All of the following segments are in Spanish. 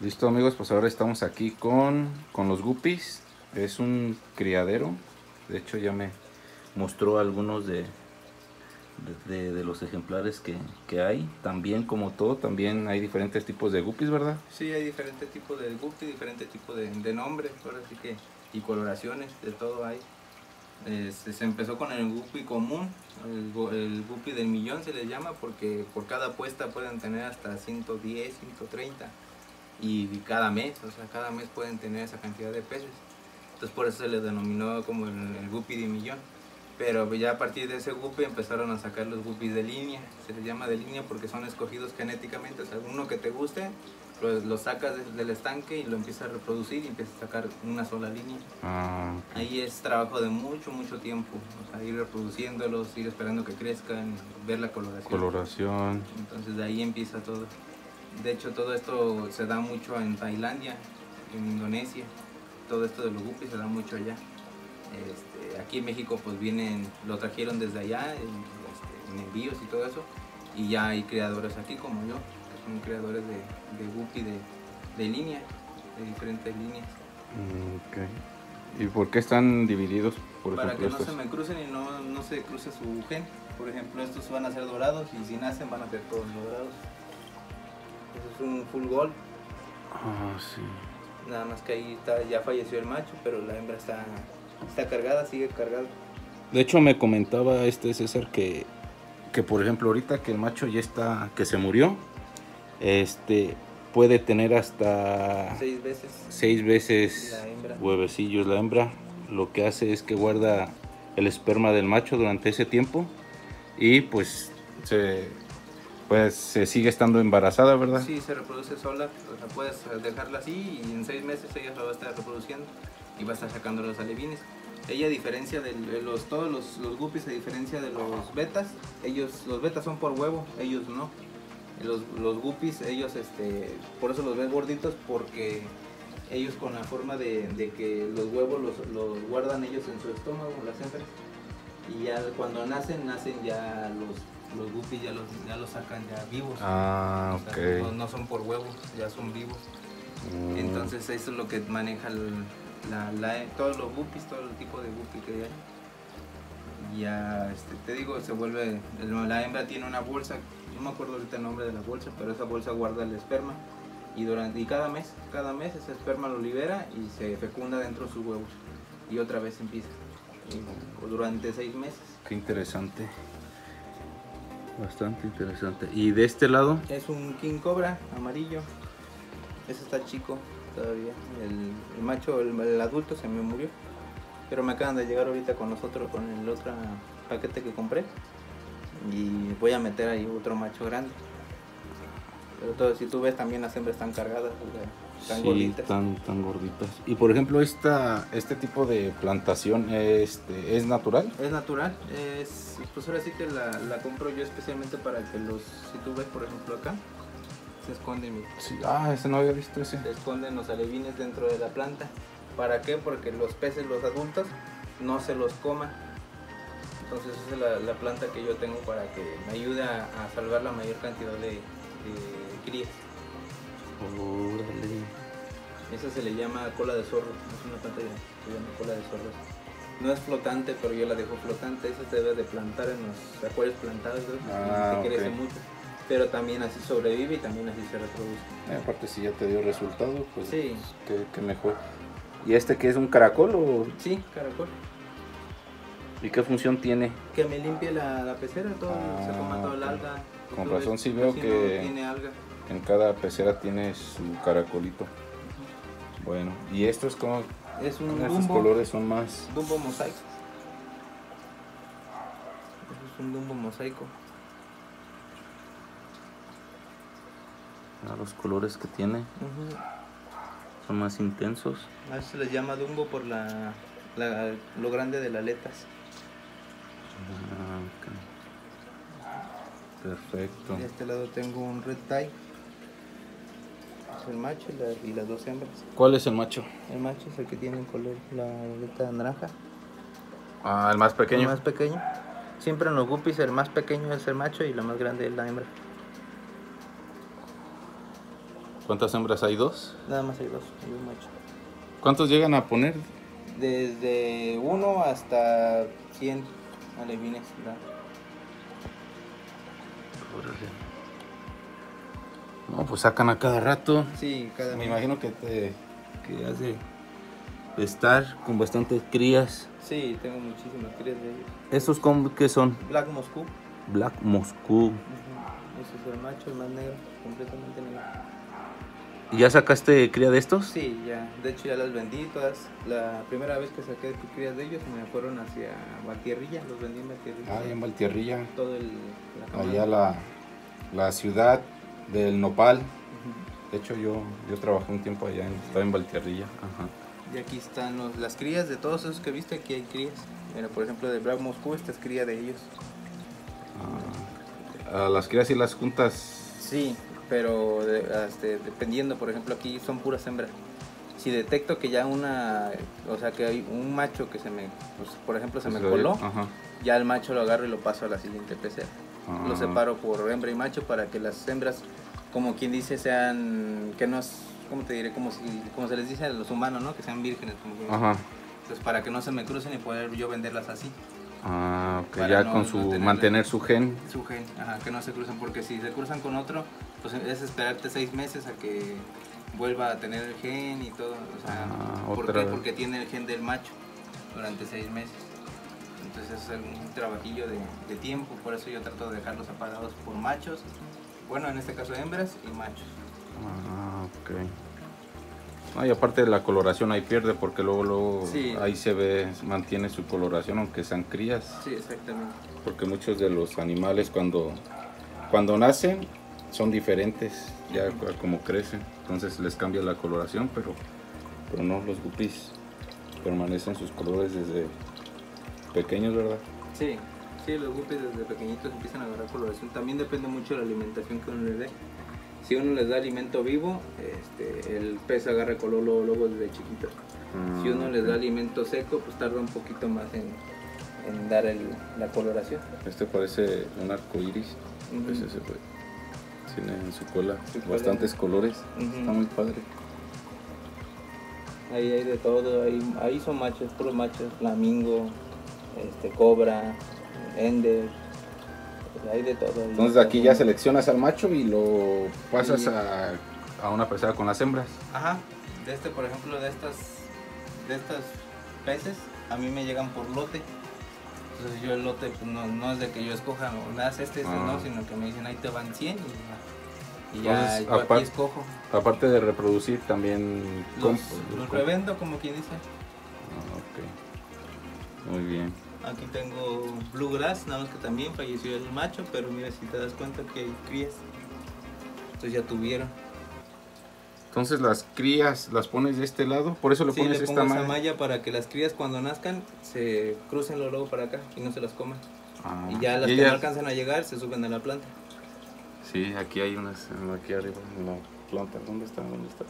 Listo amigos, pues ahora estamos aquí con, con los guppies. Es un criadero. De hecho ya me mostró algunos de, de, los ejemplares que, que hay. También como todo, también hay diferentes tipos de guppies, ¿verdad? Sí, hay diferentes tipos de guppy, diferentes tipos de, nombres, ahora que, y coloraciones, de todo hay. Este, se empezó con el guppy común, el, el guppy del millón se le llama porque por cada puesta pueden tener hasta 110, 130 y cada mes, o sea, cada mes pueden tener esa cantidad de peces. Entonces por eso se le denominó como el, el guppy de millón. Pero ya a partir de ese guppy empezaron a sacar los guppies de línea. Se les llama de línea porque son escogidos genéticamente. O sea, uno que te guste, lo, lo sacas de- del estanque y lo empiezas a reproducir y empiezas a sacar una sola línea. Ah, Ahí es trabajo de mucho, mucho tiempo. O sea, ir reproduciéndolos, ir esperando que crezcan, ver la coloración. coloración. Entonces de ahí empieza todo. De hecho todo esto se da mucho en Tailandia, en Indonesia. Todo esto de los guppies se da mucho allá. Este, aquí en México pues vienen, lo trajeron desde allá en, este, en envíos y todo eso. Y ya hay creadores aquí como yo, que son creadores de, de guppy de, de línea, de diferentes líneas. Mm, ok. ¿Y por qué están divididos? Por para que no se me crucen y no, no se cruce su gen. Por ejemplo, estos van a ser dorados y si nacen van a ser todos dorados. Eso es un full gold. Ah, sí. Nada más que ahí está, ya falleció el macho, pero la hembra está, está cargada, sigue cargada. De hecho me comentaba este César que, que por ejemplo ahorita que el macho ya está, que se murió, este puede tener hasta Seis veces. seis veces La huevecillos la hembra. Lo que hace es que guarda el esperma del macho durante ese tiempo y pues se, pues, se sigue estando embarazada, ¿verdad? Sí, se reproduce sola. O sea, puedes dejarla así y en seis meses ella se va a estar reproduciendo y va a estar sacando los alevines. Ella a diferencia de los, todos los, los guppies, a diferencia de los betas, ellos, los betas son por huevo, ellos no. Los, los guppies, ellos, este, por eso los ves gorditos, porque ellos con la forma de, que los huevos los, los guardan ellos en su estómago, las hembras, y ya cuando nacen, nacen ya los, los guppies, ya los, ya los sacan ya vivos. Ah, O sea, no, ok. no son por huevos, ya son vivos. Mm, Entonces eso es lo que maneja el- la, la- todos los guppies, todo el tipo de guppy que hay. Ya, este, te digo, se vuelve, el- la hembra tiene una bolsa, no me acuerdo ahorita el nombre de la bolsa, pero esa bolsa guarda el esperma. Y, durante, y cada mes, cada mes ese esperma lo libera y se fecunda dentro de sus huevos. Y otra vez empieza. Y durante seis meses. Qué interesante. Bastante interesante. ¿Y de este lado? Es un king cobra amarillo. Ese está chico todavía. El, macho, el, el adulto se me murió. Pero me acaban de llegar ahorita con nosotros con el otro paquete que compré. Y voy a meter ahí otro macho grande. Pero todo, si tú ves también las hembras están cargadas, o sea, están sí, gorditas. Tan, tan gorditas. Y por ejemplo, esta, este tipo de plantación este, es natural. Es natural, es, pues ahora sí que la, la compro yo especialmente para que los, si tú ves por ejemplo acá, se esconden. Sí. Ah, ese no había visto ese. se esconden los alevines dentro de la planta. ¿Para qué? Porque los peces, los adultos, no se los coman. Entonces esa es la, la planta que yo tengo para que me ayude a, a salvar la mayor cantidad de, de crías. Órale. Esa se le llama cola de zorro, es una planta que se llama cola de zorro. No es flotante, pero yo la dejo flotante. Esa se debe de plantar en los acuarios plantados. Ah, que crece mucho. Pero también así sobrevive y también así se reproduce. Eh, aparte, si ya te dio resultado, pues Sí. qué, qué mejor. ¿Y este que es un caracol o Sí, caracol. y qué función tiene? Que me limpie la, la pecera, todo, Ah, se coma toda la alga. Con razón sí veo casi que- No. En cada pecera tiene su caracolito. Bueno, y estos como Es un estos dumbo, colores son más dumbo mosaico. Es un dumbo mosaico. ah, los colores que tiene son más intensos. A eso se les llama dumbo por la, la- lo grande de las aletas. Perfecto. De este lado tengo un red tie. Es el macho y, la- y las dos hembras. ¿Cuál es el macho? El macho es el que tiene el color, la aleta naranja. Ah, el más pequeño. El más pequeño. Siempre en los guppies el más pequeño es el macho y la más grande es la hembra. ¿Cuántas hembras hay? ¿Dos? Nada más hay dos y un macho. ¿Cuántos llegan a poner? Desde uno hasta 100 alevines. ¿verdad? No, pues sacan a cada rato. Sí, cada Me imagino que te que has de estar con bastantes crías. Sí, tengo muchísimas crías de ellos. ¿Estos con, qué son? Black Moscú. Black Moscú. Ujú. Ese es el macho, el más negro, completamente negro. ¿Y ya sacaste cría de estos? Sí, ya. De hecho, ya las vendí todas. La primera vez que saqué crías de ellos me fueron hacia Valtierrilla. Los vendí en Valtierrilla. Ah, en Valtierrilla. Todo el. La. Allá la, la ciudad del Nopal. De hecho, yo, yo trabajé un tiempo allá, en- estaba en Valtierrilla. Ajá. Y aquí están los- las crías de todos esos que viste. Aquí hay crías. Mira, por ejemplo, de Black Moscú, esta es cría de ellos. Ah, a las crías y las juntas. Sí, pero de- este, dependiendo, por ejemplo, aquí son puras hembras. Si detecto que ya una, o sea, que hay un macho que se me, pues, por ejemplo, se me pues, coló, Ajá. ya el macho lo agarro y lo paso a la siguiente pecera. Ah. Lo separo por hembra y macho para que las hembras, como quien dice, sean, que no, es- ¿cómo te diré? Como, si, como se les dice a los humanos, ¿no? Que sean vírgenes. Como que- Ajá. Entonces, para que no se me crucen y poder yo venderlas así. Ah, ok, Para ya no- con su mantener su gen. Su gen, ajá, que no se crucen, porque si se cruzan con otro, pues es esperarte seis meses a que vuelva a tener el gen y todo. O sea, Ah, ¿por otra qué? vez. Porque tiene el gen del macho durante seis meses. Entonces es un trabajillo de, de tiempo, por eso yo trato de dejarlos apagados por machos. Bueno, en este caso hembras y machos. Ah, ok. Y aparte de la coloración ahí pierde porque luego, luego Sí. ahí se ve, mantiene su coloración aunque sean crías. Sí, exactamente. Porque muchos de los animales cuando, cuando nacen son diferentes, ya como crecen. Entonces les cambia la coloración, pero, pero no, los guppies permanecen sus colores desde pequeños, ¿verdad? Sí, sí, los guppies desde pequeñitos empiezan a agarrar coloración. También depende mucho de la alimentación que uno les dé. Si uno les da alimento vivo, este, el pez agarra color luego, desde chiquito. Si uno les da alimento seco, pues tarda un poquito más en, en dar el- la coloración. Este parece un arco iris. Ujú. Ese se fue. Tiene en su cola bastantes colores. Está muy padre. Ahí hay de todo, ahí, ahí son machos, puros machos, flamingo, este, cobra, ender, hay de todo. ahí. Entonces de aquí ya seleccionas al macho y lo pasas Sí. a, a una pesada con las hembras. Ajá, de este, por ejemplo, de estas, de estas peces, a mí me llegan por lote. Entonces yo el lote pues, no, no es de que yo escoja, o das este, este Ah. no, sino que me dicen ahí te van 100 y ya, y ya Entonces, yo apar- aquí escojo. Aparte de reproducir, también Los, comp- los revendo, como quien dice. Ah, ok. Muy bien. Aquí tengo Bluegrass, nada más que también falleció el macho, pero mira si te das cuenta que hay crías. Entonces ya tuvieron. Entonces las crías las pones de este lado, por eso le Sí, pones le esta pongo malla. malla para que las crías cuando nazcan se crucen luego luego para acá y no se las coman. Ah, Y ya las y que no ellas- alcanzan a llegar se suben a la planta. Sí, aquí hay unas, aquí arriba en la planta. ¿Dónde está? ¿Dónde está?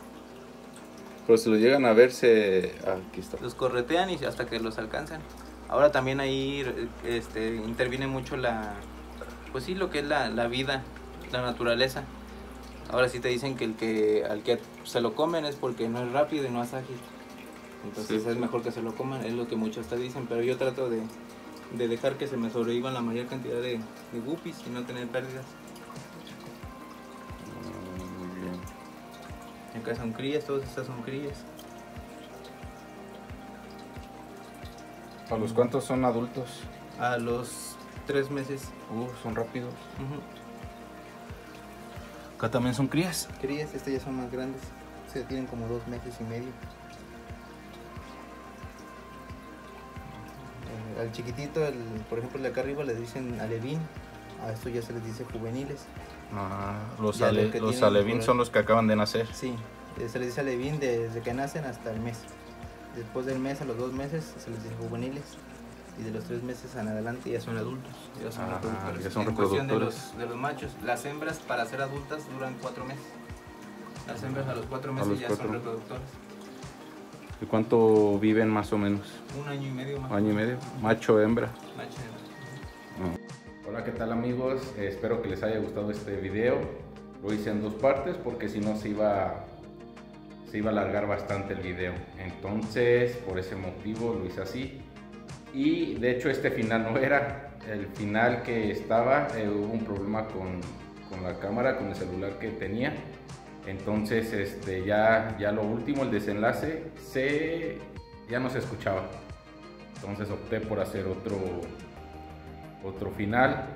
Pero si lo llegan a verse, ah, aquí está. Los corretean y hasta que los alcanzan. Ahora también ahí este, interviene mucho la, pues sí, lo que es la, la vida, la naturaleza. Ahora sí te dicen que el que al que se lo comen es porque no es rápido y no es ágil. Entonces Sí. es mejor que se lo coman, es lo que muchos te dicen, pero yo trato de, de dejar que se me sobrevivan la mayor cantidad de, de guppies y no tener pérdidas. Ah, muy bien. Acá son crías, todas estas son crías. ¿A los cuántos son adultos? A los tres meses. Uh, son rápidos. Acá también son crías. Crías, estas ya son más grandes. Se tienen como dos meses y medio. Eh, al chiquitito, el, por ejemplo, el de acá arriba les dicen alevín. A esto ya se les dice juveniles. Ah, los ale- los alevín son los que acaban de nacer. Sí, eh, se les dice alevín desde que nacen hasta el mes. Después del mes, a los dos meses, se les dice juveniles. Y de los tres meses en adelante ya son adultos. Ya son Ah, reproductores. ya son En cuestión de reproductores. los, de los machos, las hembras para ser adultas duran cuatro meses. Las hembras a los cuatro meses los ya cuatro. son reproductores. ¿Y cuánto viven más o menos? Un año y medio más. ¿Año y medio? Macho, hembra. Macho hembra. Hola, ¿qué tal amigos? Eh, espero que les haya gustado este video. lo hice en dos partes porque si no se iba, se iba a alargar bastante el video. Entonces, por ese motivo lo hice así. Y de hecho este final no era el final que estaba, eh, hubo un problema con, con, la cámara, con el celular que tenía. Entonces este, ya, ya lo último, el desenlace, se, ya no se escuchaba. Entonces opté por hacer otro, otro final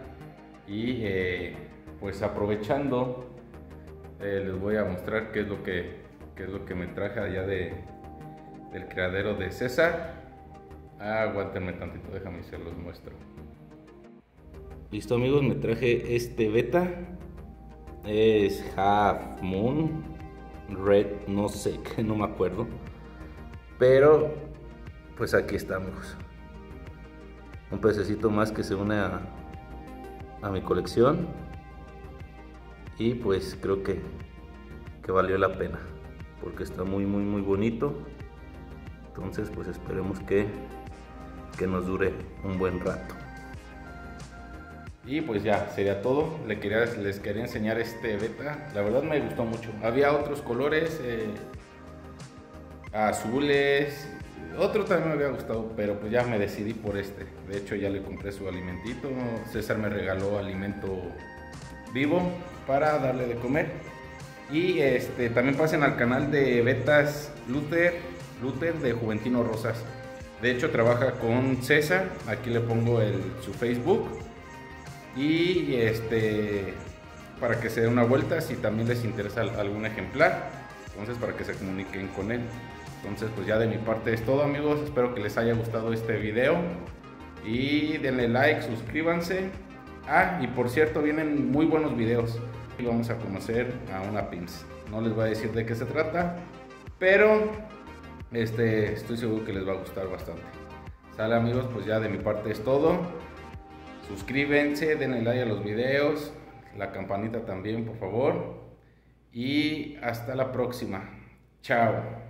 y eh, pues aprovechando eh, les voy a mostrar qué es lo que, qué es lo que me traje allá de, del criadero de César. Ah, aguántenme tantito, déjame se los muestro. Listo amigos, me traje este beta. Es Half Moon Red, no sé, que no me acuerdo. Pero, pues aquí estamos. Un pececito más que se une a, a mi colección. Y pues creo que, que valió la pena. Porque está muy, muy, muy bonito. Entonces, pues esperemos que que nos dure un buen rato. Y pues ya, sería todo. Les quería, enseñar este beta. La verdad me gustó mucho. Había otros colores, eh, azules. Otro también me había gustado, pero pues ya me decidí por este. De hecho ya le compré su alimentito. César me regaló alimento vivo para darle de comer. Y este, también pasen al canal de Betas Luther, Luther de Juventino Rosas. De hecho trabaja con César, aquí le pongo su Facebook y este para que se dé una vuelta si también les interesa algún ejemplar, entonces para que se comuniquen con él. Entonces pues ya de mi parte es todo amigos, espero que les haya gustado este video y denle like, suscríbanse. Ah, y por cierto vienen muy buenos videos y vamos a conocer a una pins. No les voy a decir de qué se trata, pero este, estoy seguro que les va a gustar bastante. Sale amigos, pues ya de mi parte es todo. Suscríbanse, denle like a los videos, la campanita también, por favor. Y hasta la próxima. Chao.